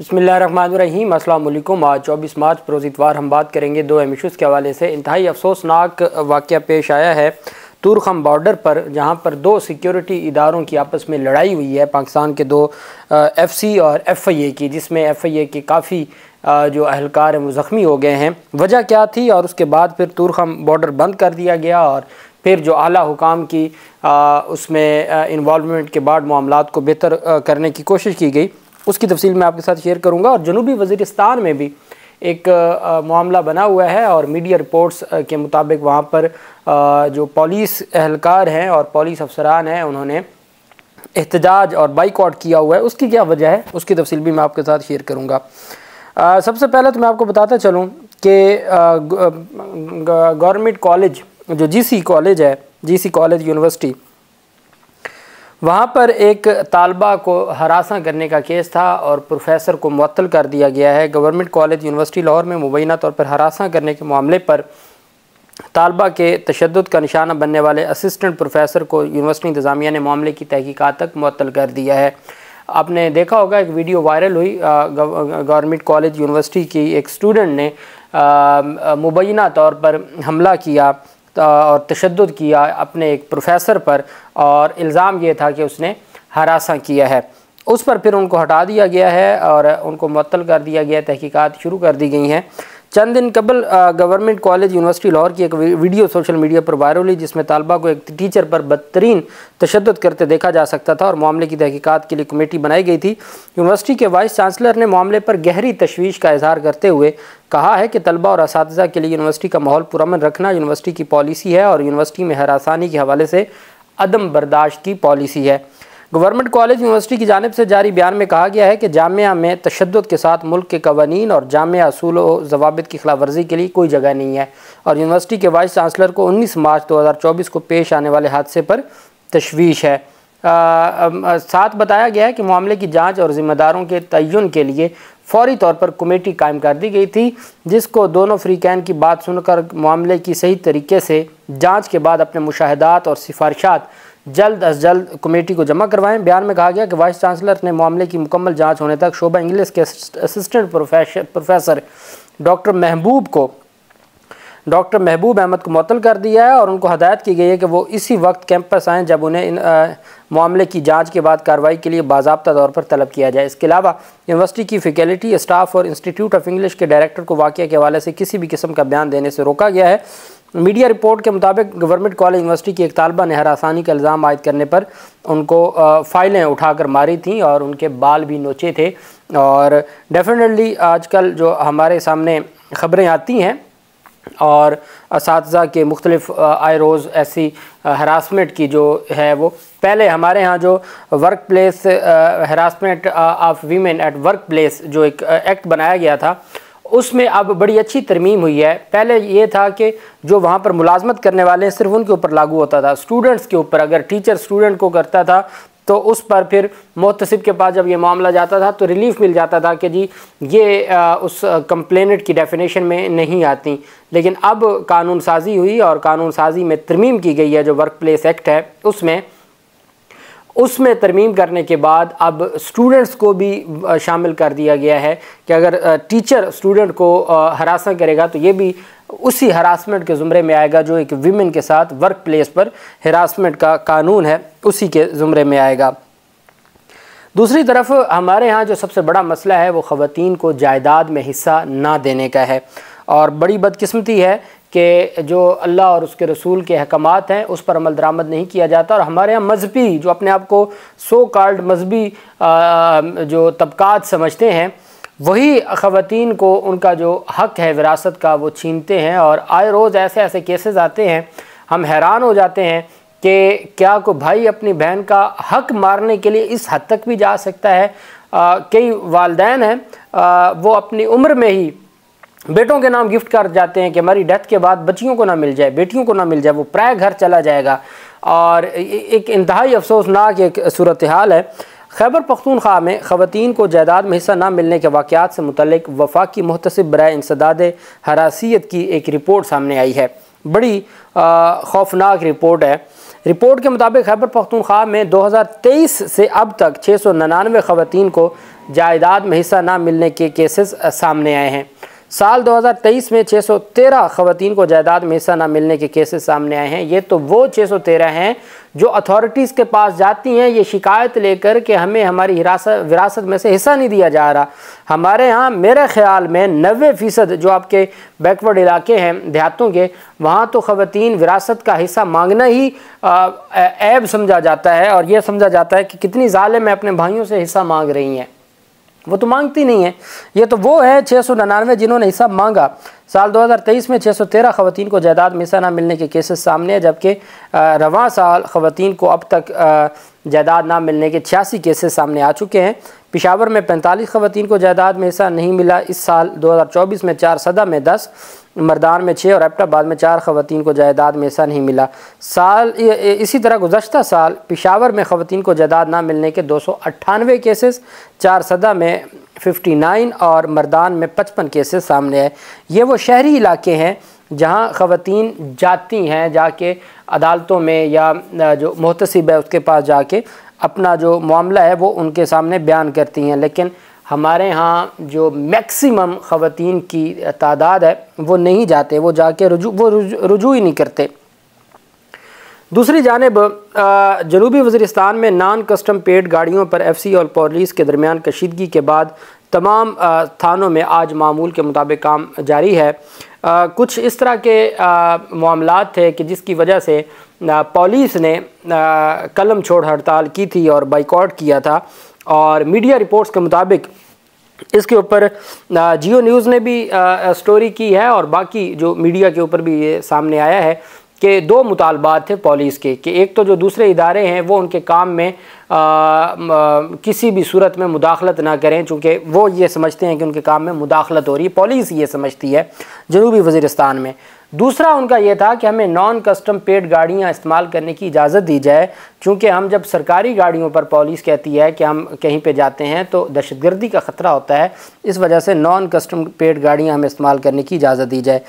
बसमीम अल्लाम आज चौबीस मार्च रोज़ इतवार हम बात करेंगे दो अहम इशूज़ के हवाले से। इंतहाई अफसोसनाक वाक़ पेश आया है तुरखम बॉर्डर पर जहाँ पर दो सिक्योरिटी इदारों की आपस में लड़ाई हुई है पाकिस्तान के दो एफ़ सी और एफ़ आई ए की जिसमें एफ़ आई ए के काफ़ी जो अहलकार हैं वो ज़ख्मी हो गए हैं। वजह क्या थी और उसके बाद फिर तुरखम बॉर्डर बंद कर दिया गया और फिर जो आला हुकाम की आ, उसमें इन्वॉलमेंट के बाद मामला को बेहतर करने की कोशिश की गई। उसकी तफसील मैं आपके साथ शेयर करूँगा और जनूबी वज़ीरस्तान में भी एक मामला बना हुआ है और मीडिया रिपोर्ट्स के मुताबिक वहाँ पर जो पुलिस अहलकार हैं और पुलिस अफसरान हैं, उन्होंने एहतजाज और बाइकआउट किया हुआ है। उसकी क्या वजह है? उसकी तफसील भी मैं आपके साथ शेयर करूँगा। सबसे पहले तो मैं आपको बताता चलूँ कि गवर्नमेंट कॉलेज, जो जीसी कॉलेज है जीसी कॉलेज यूनिवर्सिटी वहाँ पर एक तालबा को हरासा करने का केस था और प्रोफेसर को मअतल कर दिया गया है। गवर्नमेंट कॉलेज, यूनिवर्सिटी लाहौर में मुबैना तौर पर हरासा करने के मामले पर तालबा के तशद का निशाना बनने वाले असिस्टेंट प्रोफेसर को यूनिवर्सिटी इंतज़ामिया ने मामले की तहकीक़ात तक मअतल कर दिया है। आपने देखा होगा, एक वीडियो वायरल हुई गवर्नमेंट कॉलेज, यूनिवर्सिटी की एक स्टूडेंट ने मुबैना तौर पर हमला किया। और तशद किया अपने एक प्रोफेसर पर और इल्ज़ाम ये था कि उसने हरासा किया है। उस पर फिर उनको हटा दिया गया है और उनको मअतल कर दिया गया तहकीक़ात शुरू कर दी गई हैं। चंद दिन कबल गवर्नमेंट कॉलेज, यूनिवर्सिटी लाहौर की एक वीडियो सोशल मीडिया पर वायरल हुई, जिसमें तलबा को एक टीचर पर बदतरीन तशद करते देखा जा सकता था और मामले की तहकीक़ात के लिए कमेटी बनाई गई थी। यूनिवर्सिटी के वाइस चांसलर ने मामले पर गहरी तशवीश का इजहार करते हुए कहा है कि तलबा और इस के लिए यूनिवर्सिटी का माहौल पुरमन रखना यूनिवर्सिटी की पॉलिसी है और यूनिवर्सिटी में हरासानी के हवाले से अदम बर्दाश्त की पॉलिसी है। गवर्नमेंट कॉलेज यूनिवर्सिटी की जानब से जारी बयान में कहा गया है कि जामिया में तशद के साथ मुल्क के कवानीन और जामिया असूल जवाब की खिलाफ वर्जी के लिए कोई जगह नहीं है। और यूनिवर्सिटी के वाइस चांसलर को उन्नीस मार्च दो हज़ार चौबीस को पेश आने वाले हादसे पर तशवीश है। आ, आ, साथ बताया गया है कि मामले की जाँच और ज़िम्मेदारों के तयन के लिए फौरी तौर पर कमेटी कायम कर दी गई थी जिसको दोनों फ्रीकैन की बात सुनकर मामले की सही तरीके से जाँच के बाद अपने मुशाहदात और सिफारिशात जल्द अज जल्द कमेटी को जमा करवाएँ। बयान में कहा गया कि वाइस चांसलर ने मामले की मुकम्मल जाँच होने तक शोभा इंग्लिश के असिस्टेंट प्रोफेसर डॉक्टर महबूब को डॉक्टर महबूब अहमद को मअतल कर दिया है और उनको हदायत की गई है कि वो इसी वक्त कैंपस आएँ जब उन्हें इन आ, मामले की जाँच के बाद कार्रवाई के लिए बाबा तौर पर तलब किया जाए। इसके अलावा यूनिवर्सिटी की फैकल्टी स्टाफ और इंस्टीट्यूट ऑफ़ इंग्लिश के डायरेक्टर को वाक़ के हवाले से किसी भी किस्म का बयान देने से रोका गया है। मीडिया रिपोर्ट के मुताबिक गवर्नमेंट कॉलेज यूनिवर्सिटी की एक तालबा ने हरासानी का इल्ज़ाम आयद करने पर उनको फ़ाइलें उठाकर मारी थी और उनके बाल भी नोचे थे। और डेफिनेटली आजकल जो हमारे सामने ख़बरें आती हैं और इस के मुख्तलिफ़ आए रोज़ ऐसी हरासमेंट की जो है वो, पहले हमारे यहाँ जो workplace harassment of women at workplace जो एक एक्ट बनाया गया था उसमें अब बड़ी अच्छी तरमीम हुई है। पहले ये था कि जो वहाँ पर मुलाजमत करने वाले हैं सिर्फ़ उनके ऊपर लागू होता था। स्टूडेंट्स के ऊपर अगर टीचर स्टूडेंट को करता था तो उस पर फिर मोतसिब के पास जब ये मामला जाता था तो रिलीफ मिल जाता था कि जी ये आ, उस कंप्लेनेट की डेफिनेशन में नहीं आती। लेकिन अब कानून साजी हुई और कानून साजी में तरमीम की गई है जो वर्क प्लेस एक्ट है उसमें उसमें तरमीम करने के बाद अब स्टूडेंट्स को भी शामिल कर दिया गया है कि अगर टीचर स्टूडेंट को हरासा करेगा तो ये भी उसी हरासमेंट के ज़ुमरे में आएगा जो एक वीमेन के साथ वर्क प्लेस पर हरासमेंट का कानून है, उसी के ज़ुमरे में आएगा। दूसरी तरफ़ हमारे यहाँ जो सबसे बड़ा मसला है वो ख़वान को जायदाद में हिस्सा ना देने का है। और बड़ी बदकिस्मती है कि जो अल्लाह और उसके रसूल के अहकाम हैं, उस पर अमल दरामद नहीं किया जाता। और हमारे यहाँ मजहबी, जो अपने आप को सो कार्ड मजहबी जो तबक़ात समझते हैं, वही ख़वान को उनका जो हक़ है, विरासत का, वो छीनते हैं। और आए रोज़ ऐसे ऐसे केसेस आते हैं, हम हैरान हो जाते हैं कि क्या को भाई अपनी बहन का हक़ मारने के लिए इस हद तक भी जा सकता है। कई वालदेन हैं वो अपनी उम्र में ही बेटों के नाम गिफ्ट कर जाते हैं कि हमारी डेथ के बाद बच्चियों को ना मिल जाए, बेटियों को ना मिल जाए, वो प्राय घर चला जाएगा। और एक इंतहाई अफसोसनाक एक सूरत हाल है। खैबर पख्तूनख्वा में ख़वान को जायदाद में हिस्सा ना मिलने के वाक़ात से मुतल वफाकी महतसब बर इंसदाद हरासीत की एक रिपोर्ट सामने आई है। बड़ी खौफनाक रिपोर्ट है। रिपोर्ट के मुताबिक खैबर पख्तूनख्वा में 2023 से अब तक छः सौ निन्यानवे ख़वान को जायदाद में हिस्सा ना मिलने के केसेस सामने आए हैं। साल 2023 में 613 ख़वान को जायदाद में हिस्सा न मिलने के केसेस सामने आए हैं। ये तो वो 613 हैं जो अथॉरिटीज़ के पास जाती हैं। ये शिकायत लेकर कि हमें हमारी हिरासत, विरासत में से हिस्सा नहीं दिया जा रहा। हमारे यहाँ मेरे ख्याल में नबे फ़ीसद जो आपके बैकवर्ड इलाके हैं, देहातों के, वहाँ तो ख़वान विरासत का हिस्सा मांगना ही ऐब समझा जाता है। और यह समझा जाता है कि कितनी ज़ालिम अपने भाइयों से हिस्सा मांग रही हैं। वो तो मांगती नहीं है। ये तो वो है छः सौ निन्यानवे जिन्होंने हिसाब मांगा। साल 2023 में 613 खवतिन को जायदाद में हिस्सा ना मिलने के केसेस सामने हैं, जबकि रवा साल खवतिन को अब तक जायदाद ना मिलने के छियासी केसेस सामने आ चुके हैं। पिशावर में 45 खवतिन को जायदाद में हिस्सा नहीं मिला। इस साल 2024 में चार, सदा में 10 मरदान में छः और एबटाबाद में चार खवतिन को जायदाद में हिस्सा नहीं मिला। साल इसी तरह गुजशत साल पिशावर में खवतिन को जायदाद ना मिलने के दो सौ अट्ठानवे केसेस, चार, सदा में 59 और मरदान में 55 केसेस सामने आए ये वो शहरी इलाके हैं जहाँ ख़वातीन जाती हैं, जाके अदालतों में या जो महतसिब है उसके पास जाके अपना जो मामला है वो उनके सामने बयान करती हैं। लेकिन हमारे यहाँ जो मैक्सिमम ख़वातीन की तादाद है, वो नहीं जाते, वो जाके रुजू, वो रुजू ही नहीं करते। दूसरी जानब जनूबी वज़रिस्तान में नान कस्टम पेड गाड़ियों पर एफ़ सी और पुलिस के दरमियान कशीदगी के बाद तमाम थानों में आज मामूल के मुताबिक काम जारी है। आ, कुछ इस तरह के मामला थे कि जिसकी वजह से पुलिस ने कलम छोड़ हड़ताल की थी और बाइकआउट किया था। और मीडिया रिपोर्ट्स के मुताबिक इसके ऊपर जियो न्यूज़ ने भी आ, स्टोरी की है और बाकी जो मीडिया के ऊपर भी ये सामने आया है कि दो मुतालबात थे पुलिस के कि एक तो जो दूसरे इदारे हैं वो उनके काम में आ, आ, किसी भी सूरत में मुदाखलत ना करें चूँकि वो ये समझते हैं कि उनके काम में मुदाखलत हो रही है पुलिस ये समझती है जनूबी वज़ीरस्तान में। दूसरा उनका यह था कि हमें नॉन कस्टम पेड गाड़ियाँ इस्तेमाल करने की इजाज़त दी जाए क्योंकि हम जब सरकारी गाड़ियों पर पुलिस कहती है कि हम कहीं पे जाते हैं तो दहशतगर्दी का ख़तरा होता है इस वजह से नॉन कस्टम पेड गाड़ियाँ हमें इस्तेमाल करने की इजाज़त दी जाए।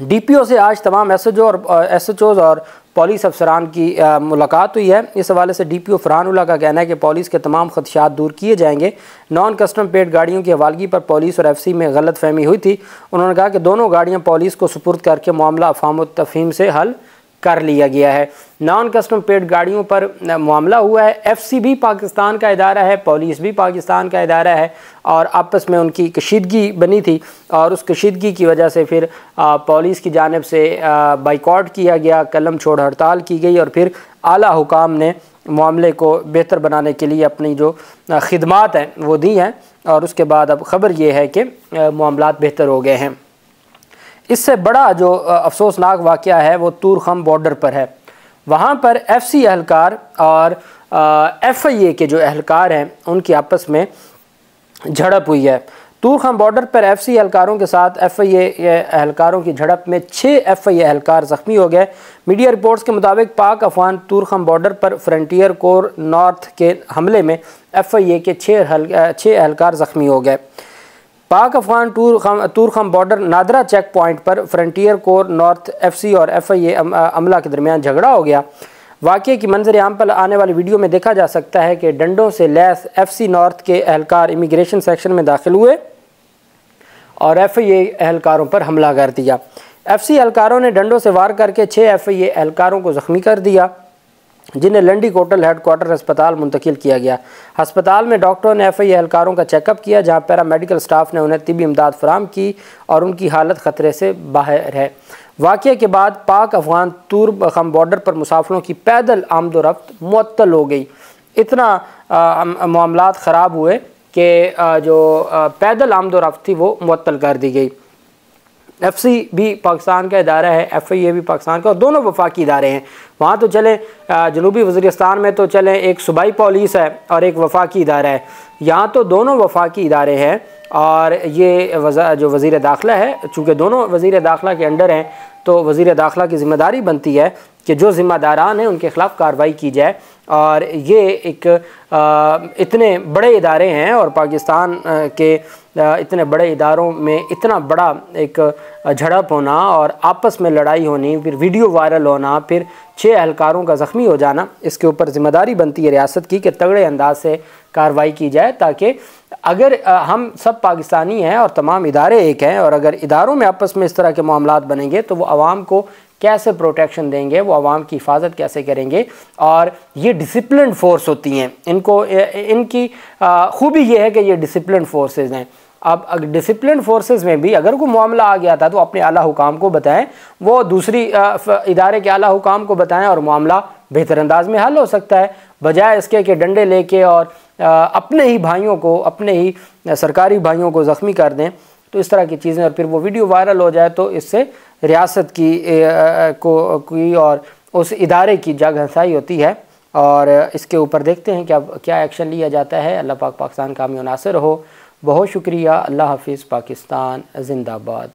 डीपीओ से आज तमाम एसएचओ और एसएचओज और पुलिस अफसरान की मुलाकात हुई है। इस हवाले से डीपीओ फरहानुल्ला का कहना है कि पुलिस के तमाम खदशात दूर किए जाएँगे। नॉन कस्टम पेड गाड़ियों की हवालगी पर पुलिस और एफसी में गलत फहमी हुई थी। उन्होंने कहा कि दोनों गाड़ियाँ पुलिस को सुपुर्द करके मामला अफाम तफहीम से हल कर लिया गया है। नॉन कस्टम पेड गाड़ियों पर मामला हुआ है। एफसी भी पाकिस्तान का इदारा है, पुलिस भी पाकिस्तान का इदारा है और आपस में उनकी कशीदगी बनी थी और उस कशीदगी की वजह से फिर पुलिस की जानब से बाइकआउट किया गया, कलम छोड़ हड़ताल की गई और फिर आला हुकाम ने मामले को बेहतर बनाने के लिए अपनी जो खदमात हैं, वो दी हैं और उसके बाद अब ख़बर ये है कि मामला बेहतर हो गए हैं। इससे बड़ा जो अफसोसनाक वाक़ है, वो तूरखम बॉर्डर पर है। वहाँ पर एफ़ सी एहलकार और एफ़ आई ए के जो एहलकार हैं, उनकी आपस में झड़प हुई है। तूरखम बॉर्डर पर एफ़ सी एहलकारों के साथ एफ़ आई एहलकारों की झड़प में छः एफ़ आई एहलकार ज़ख्मी हो गए। मीडिया रिपोर्ट्स के मुताबिक पाक अफवान तूरखम बॉर्डर पर फ्रंटियर कोर नॉर्थ के हमले में एफ़ आई ए के छः छः एहलकार ज़ख्मी हो गए। Pak Afghan Torkham Torkham border NADRA check point पर फ्रंटियर कोर नॉर्थ एफसी और एफआईए अमला के दरमियान झगड़ा हो गया। वाक़े की मंजर आम पर आने वाली वीडियो में देखा जा सकता है कि डंडों से लैस एफसी नॉर्थ के एहलकार इमिग्रेशन सेक्शन में दाखिल हुए और एफ़ आई एहलकारों पर हमला कर दिया। एफ़ सी एहलकारों ने डंडों से वार करके छः एफ़ आई एहलकारों को ज़ख्मी कर दिया। जिन्हें लंडी कोटल हेडकोार्टर अस्पताल मुंतकिल किया गया। अस्पताल में डॉक्टरों ने एफ़ आई एहलकारों का चेकअप किया, जहाँ पैरामेडिकल स्टाफ ने उन्हें तबी इमदाद फराम की और उनकी हालत ख़तरे से बाहर है। वाक़े के बाद पाक अफगान तूर खम बॉर्डर पर मुसाफरों की पैदल आमद रफ्त मअतल हो गई। इतना मामला ख़राब हुए कि जो पैदल आमद रफ्त थी, वो मअतल कर दी गई। एफ़ सी भी पाकिस्तान का इदारा है एफ़ आई ए भी पाकिस्तान का और दोनों वफाकी इदारे हैं। वहाँ तो चलें जनूबी वज़ीरस्तान में तो चलें एक सूबाई पॉलिस है और एक वफाकी इदारा है। यहाँ तो दोनों वफाकी इदारे हैं और ये वज़ा जो वज़ी दाखिला है चूँकि दोनों वज़ी दाखिला के अंडर हैं तो वज़ी दाखिला की ज़िम्मेदारी बनती है कि जो ज़िम्मेदारान हैं उनके ख़िलाफ़ कार्रवाई की जाए। और ये एक आ, इतने बड़े इदारे हैं और पाकिस्तान के इतने बड़े इदारों में इतना बड़ा एक झड़प होना और आपस में लड़ाई होनी, फिर वीडियो वायरल होना, फिर छः अहलकारों का ज़ख्मी हो जाना, इसके ऊपर ज़िम्मेदारी बनती है रियासत की कि तगड़े अंदाज से कार्रवाई की जाए ताकि अगर हम सब पाकिस्तानी हैं और तमाम इदारे एक हैं और अगर इदारों में आपस में इस तरह के मामला बनेंगे तो वो आवाम को कैसे प्रोटेक्शन देंगे, वो आवाम की हिफाजत कैसे करेंगे और ये डिसिप्लिन फोर्स होती हैं। इनको इनकी खूबी ये है कि ये डिसिप्लिन फोर्सेज हैं। अब डिसिप्लिन फोर्सेस में भी अगर कोई मामला आ गया था तो अपने आला हुकाम को बताएँ। वो दूसरी इदारे के आला हुकाम को बताएँ और मामला बेहतर अंदाज में हल हो सकता है। बजाय इसके कि डंडे लेके और अपने ही भाइयों को, अपने ही सरकारी भाइयों को ज़ख्मी कर दें। तो इस तरह की चीज़ें और फिर वो वीडियो वायरल हो जाए तो इससे रियासत की को, की और उस इदारे की जग हंसाई होती है। और इसके ऊपर देखते हैं कि अब क्या एक्शन लिया जाता है। अल्लाह पाक पाकिस्तान का मुनासर हो। बहुत शुक्रिया अल्लाह हाफिज़ पाकिस्तान जिंदाबाद।